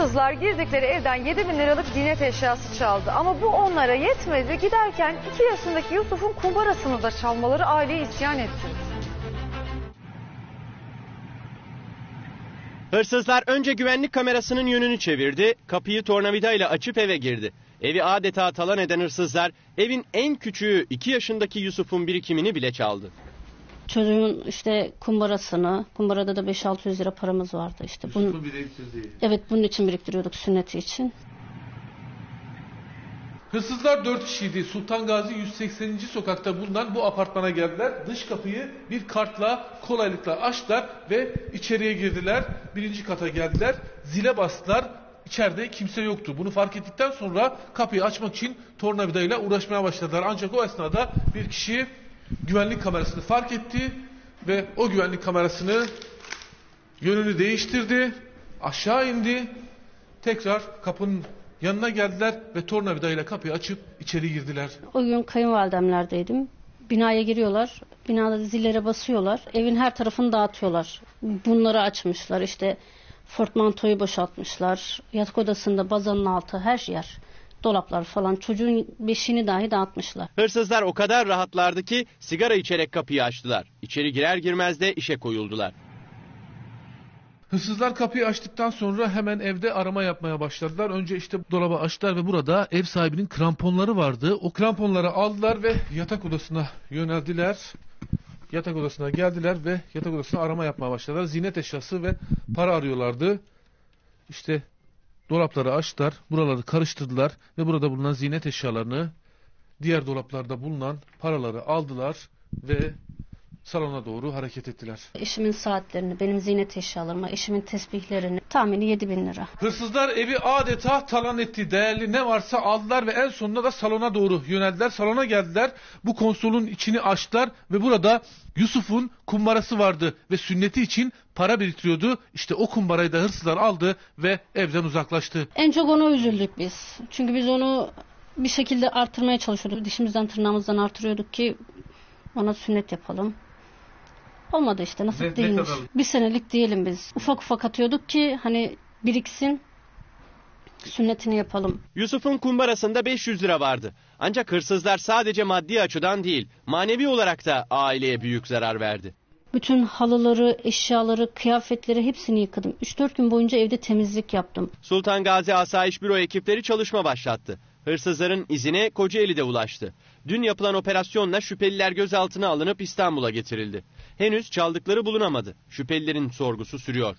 Hırsızlar girdikleri evden 7 bin liralık ziynet eşyası çaldı. Ama bu onlara yetmedi. Giderken 2 yaşındaki Yusuf'un kumbarasını da çalmaları aileyi isyan ettirdi. Hırsızlar önce güvenlik kamerasının yönünü çevirdi, kapıyı tornavidayla açıp eve girdi. Evi adeta talan eden hırsızlar evin en küçüğü 2 yaşındaki Yusuf'un birikimini bile çaldı. Çocuğun işte kumbarasını, kumbarada da 5-600 lira paramız vardı işte. Bunun, evet bunun için biriktiriyorduk sünneti için. Hırsızlar 4 kişiydi. Sultan Gazi 180. sokakta bulunan bu apartmana geldiler. Dış kapıyı bir kartla kolaylıkla açtılar ve içeriye girdiler. Birinci kata geldiler. Zile bastılar. İçeride kimse yoktu. Bunu fark ettikten sonra kapıyı açmak için tornavidayla uğraşmaya başladılar. Ancak o esnada bir kişi güvenlik kamerasını fark etti ve o güvenlik kamerasını yönünü değiştirdi. Aşağı indi. Tekrar kapının yanına geldiler ve tornavidayla kapıyı açıp içeri girdiler. O gün kayınvalidemlerdeydim. Binaya giriyorlar. Binada zillere basıyorlar. Evin her tarafını dağıtıyorlar. Bunları açmışlar. işte fortmantoyu boşaltmışlar. Yatak odasında bazanın altı her yer. Dolaplar falan. Çocuğun beşiğini dahi dağıtmışlar. Hırsızlar o kadar rahatlardı ki sigara içerek kapıyı açtılar. İçeri girer girmez de işe koyuldular. Hırsızlar kapıyı açtıktan sonra hemen evde arama yapmaya başladılar. Önce işte dolabı açtılar ve burada ev sahibinin kramponları vardı. O kramponları aldılar ve yatak odasına yöneldiler. Yatak odasına geldiler ve yatak odasına arama yapmaya başladılar. Zinet eşyası ve para arıyorlardı. İşte dolapları açtılar, buraları karıştırdılar ve burada bulunan zinet eşyalarını diğer dolaplarda bulunan paraları aldılar ve salona doğru hareket ettiler. Eşimin saatlerini, benim ziynet eşyalarımı, eşimin tesbihlerini tahmini 7 bin lira. Hırsızlar evi adeta talan etti. Değerli ne varsa aldılar ve en sonunda da salona doğru yöneldiler. Salona geldiler. Bu konsolun içini açtılar ve burada Yusuf'un kumbarası vardı ve sünneti için para biriktiriyordu. İşte o kumbarayı da hırsızlar aldı ve evden uzaklaştı. En çok ona üzüldük biz. Çünkü biz onu bir şekilde artırmaya çalışıyorduk. Dişimizden tırnağımızdan artırıyorduk ki ona sünnet yapalım. Olmadı işte nasip Ne- ne değilmiş. kadar? Bir senelik diyelim biz. Ufak ufak atıyorduk ki hani biriksin sünnetini yapalım. Yusuf'un kumbarasında 500 lira vardı. Ancak hırsızlar sadece maddi açıdan değil, manevi olarak da aileye büyük zarar verdi. Bütün halıları, eşyaları, kıyafetleri hepsini yıkadım. 3-4 gün boyunca evde temizlik yaptım. Sultan Gazi Asayiş Büro ekipleri çalışma başlattı. Hırsızların izine Kocaeli'de ulaştı. Dün yapılan operasyonla şüpheliler gözaltına alınıp İstanbul'a getirildi. Henüz çaldıkları bulunamadı. Şüphelilerin sorgusu sürüyor.